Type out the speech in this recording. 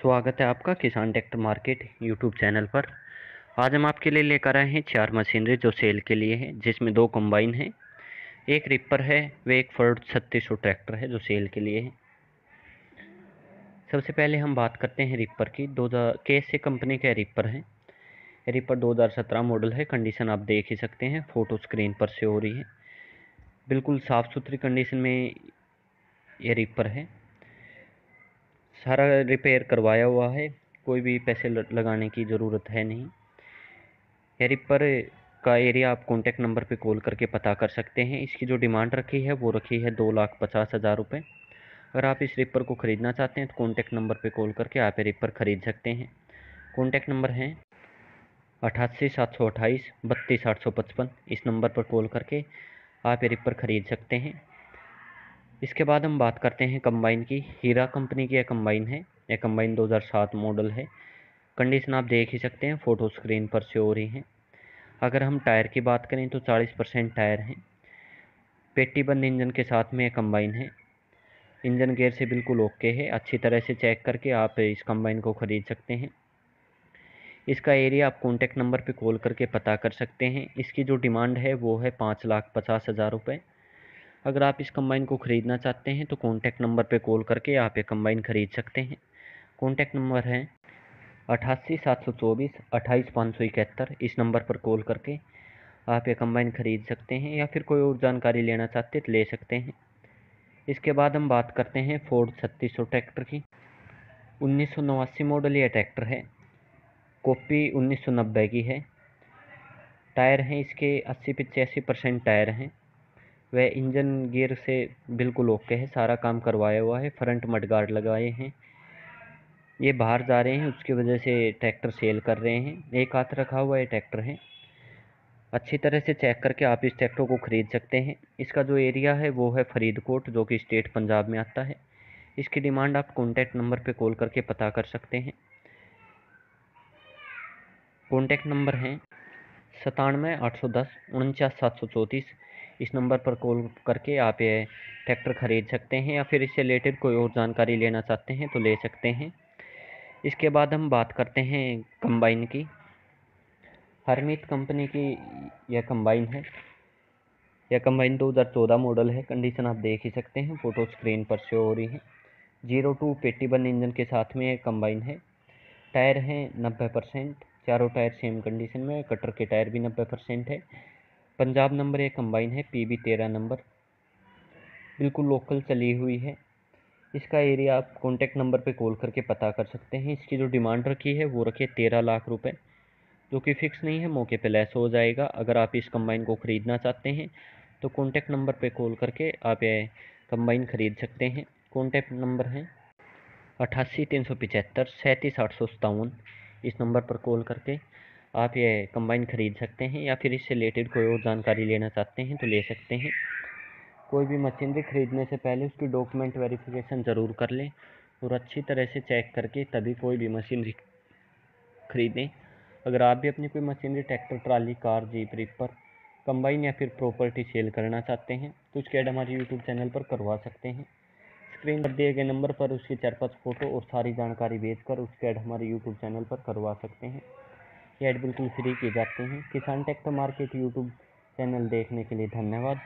स्वागत है आपका किसान ट्रैक्टर मार्केट यूट्यूब चैनल पर। आज हम आपके लिए लेकर आए हैं चार मशीनरी जो सेल के लिए है, जिसमें दो कंबाइन है। एक रिपर है, व एक फोर्ड छत्तीस ट्रैक्टर है जो सेल के लिए है। सबसे पहले हम बात करते हैं रिपर की। दो हज़ार के से कंपनी का रिपर है। रिपर 2017 मॉडल है। कंडीशन आप देख ही सकते हैं। फ़ोटो स्क्रीन पर से हो रही है। बिल्कुल साफ़ सुथरी कंडीशन में ये रिपर है। सारा रिपेयर करवाया हुआ है। कोई भी पैसे लगाने की ज़रूरत है नहीं। हेरी रिपर का एरिया आप कॉन्टैक्ट नंबर पे कॉल करके पता कर सकते हैं। इसकी जो डिमांड रखी है, वो रखी है दो लाख पचास हज़ार रुपये अगर आप इस रिपर को ख़रीदना चाहते हैं तो कॉन्टैक्ट नंबर पे कॉल करके आप ये रिपर ख़रीद सकते हैं। कॉन्टैक्ट नंबर है अठासी सात सौ अट्ठाईस बत्तीस आठ सौ पचपन। इस नंबर पर कॉल करके आप ये रिपर ख़रीद सकते हैं। इसके बाद हम बात करते हैं कंबाइन की। हीरा कंपनी की यह कंबाइन है। यह कंबाइन 2007 मॉडल है। कंडीशन आप देख ही सकते हैं फ़ोटो स्क्रीन पर से हो रही हैं। अगर हम टायर की बात करें तो 40 परसेंट टायर हैं। पेटी बंद इंजन के साथ में यह कंबाइन है। इंजन गेयर से बिल्कुल ओके है। अच्छी तरह से चेक करके आप इस कंबाइन को ख़रीद सकते हैं। इसका एरिया आप कॉन्टैक्ट नंबर पर कॉल करके पता कर सकते हैं। इसकी जो डिमांड है वो है पाँच लाख पचास हज़ार रुपये अगर आप इस कंबाइन को ख़रीदना चाहते हैं तो कॉन्टैक्ट नंबर पर कॉल करके आप ये कंबाइन ख़रीद सकते हैं। कॉन्टैक्ट नंबर है अठासी सात सौ चौबीस, अट्ठाईस पाँच सौ इकहत्तर। इस नंबर पर कॉल करके आप ये कंबाइन ख़रीद सकते हैं या फिर कोई और जानकारी लेना चाहते हैं तो ले सकते हैं। इसके बाद हम बात करते हैं फोर्ड छत्तीस सौ ट्रैक्टर की। उन्नीस सौ नवासी मॉडल यह ट्रैक्टर है। कॉपी उन्नीस सौ नब्बे की है। टायर हैं, इसके अस्सी पचासी परसेंट टायर हैं। वह इंजन गियर से बिल्कुल ओके है, सारा काम करवाया हुआ है, फ्रंट मडगार्ड लगाए हैं। ये बाहर जा रहे हैं, उसकी वजह से ट्रैक्टर सेल कर रहे हैं। एक हाथ रखा हुआ ये ट्रैक्टर है। अच्छी तरह से चेक करके आप इस ट्रैक्टर को ख़रीद सकते हैं। इसका जो एरिया है, वो है फरीदकोट, जो कि स्टेट पंजाब में आता है। इसकी डिमांड आप कॉन्टैक्ट नंबर पे कॉल करके पता कर सकते हैं। कॉन्टैक्ट नंबर हैं सतानवे आठ सौ दस उनचास सात सौ चौंतीस। इस नंबर पर कॉल करके आप ये ट्रैक्टर ख़रीद सकते हैं या फिर इससे रिलेटेड कोई और जानकारी लेना चाहते हैं तो ले सकते हैं। इसके बाद हम बात करते हैं कंबाइन की। हरमीत कंपनी की यह कंबाइन है। यह कंबाइन 2014 मॉडल है। कंडीशन आप देख ही सकते हैं। फ़ोटो स्क्रीन पर शो हो रही है। ज़ीरो टू पेटी बन इंजन के साथ में यह कंबाइन है। टायर हैं नब्बे परसेंट। चारों टायर सेम कंडीशन में कटर के टायर भी नब्बे परसेंट है। पंजाब नंबर एक कंबाइन है पी बी तेरह नंबर। बिल्कुल लोकल चली हुई है। इसका एरिया आप कॉन्टैक्ट नंबर पे कॉल करके पता कर सकते हैं। इसकी जो डिमांड रखी है, वो रखी है तेरह लाख रुपए, जो कि फ़िक्स नहीं है, मौके पे लेस हो जाएगा। अगर आप इस कंबाइन को ख़रीदना चाहते हैं तो कॉन्टैक्ट नंबर पे कॉल करके आप ये कंबाइन ख़रीद सकते हैं। कॉन्टैक्ट नंबर है अट्ठासी तीन सौ पचहत्तर, सैंतीस आठ सौ सतावन इस नंबर पर कॉल करके आप ये कंबाइन ख़रीद सकते हैं या फिर इससे रिलेटेड कोई और जानकारी लेना चाहते हैं तो ले सकते हैं। कोई भी मशीनरी ख़रीदने से पहले उसकी डॉक्यूमेंट वेरिफिकेशन ज़रूर कर लें और अच्छी तरह से चेक करके तभी कोई भी मशीनरी ख़रीदें। अगर आप भी अपनी कोई machinery tractor trolley, car jeep reaper combine या फिर प्रॉपर्टी सेल करना चाहते हैं तो उसके ऐड हमारे यूट्यूब चैनल पर करवा सकते हैं। स्क्रीन पर दिए गए नंबर पर उसकी चार पाँच फ़ोटो और सारी जानकारी भेज कर उसके ऐड हमारे यूट्यूब चैनल पर करवा सकते हैं। ये ऐड बिल्कुल फ्री किए जाते हैं। किसान टेक्टर मार्केट यूट्यूब चैनल देखने के लिए धन्यवाद।